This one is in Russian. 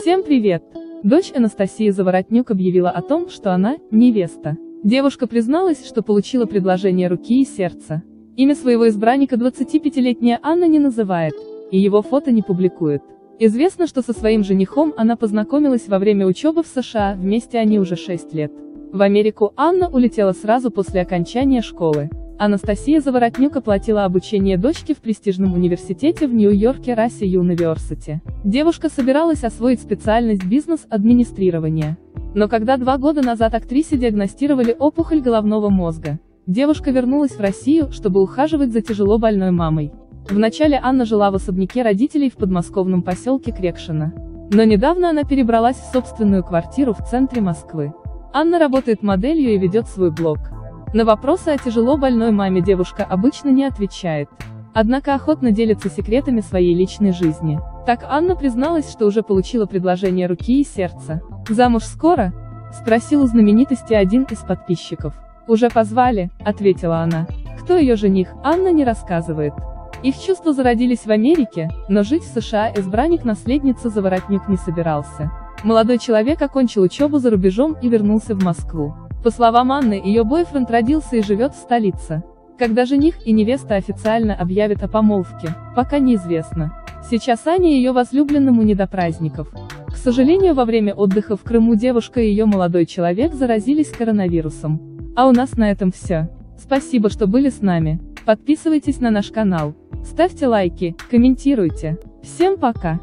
Всем привет! Дочь Анастасии Заворотнюк объявила о том, что она – невеста. Девушка призналась, что получила предложение руки и сердца. Имя своего избранника 25-летняя Анна не называет, и его фото не публикует. Известно, что со своим женихом она познакомилась во время учебы в США, вместе они уже 6 лет. В Америку Анна улетела сразу после окончания школы. Анастасия Заворотнюк оплатила обучение дочки в престижном университете в Нью-Йорке Расси Юниверсити. Девушка собиралась освоить специальность бизнес-администрирования. Но когда два года назад актрисе диагностировали опухоль головного мозга, девушка вернулась в Россию, чтобы ухаживать за тяжело больной мамой. Вначале Анна жила в особняке родителей в подмосковном поселке Крекшино. Но недавно она перебралась в собственную квартиру в центре Москвы. Анна работает моделью и ведет свой блог. На вопросы о тяжело больной маме девушка обычно не отвечает. Однако охотно делится секретами своей личной жизни. Так Анна призналась, что уже получила предложение руки и сердца. «Замуж скоро?» – спросил у знаменитости один из подписчиков. «Уже позвали», – ответила она. Кто ее жених, Анна не рассказывает. Их чувства зародились в Америке, но жить в США избранник наследницы Заворотнюк не собирался. Молодой человек окончил учебу за рубежом и вернулся в Москву. По словам Анны, ее бойфренд родился и живет в столице. Когда жених и невеста официально объявят о помолвке, пока неизвестно. Сейчас Аня ее возлюбленному не до праздников. К сожалению, во время отдыха в Крыму девушка и ее молодой человек заразились коронавирусом. А у нас на этом все. Спасибо, что были с нами. Подписывайтесь на наш канал. Ставьте лайки, комментируйте. Всем пока!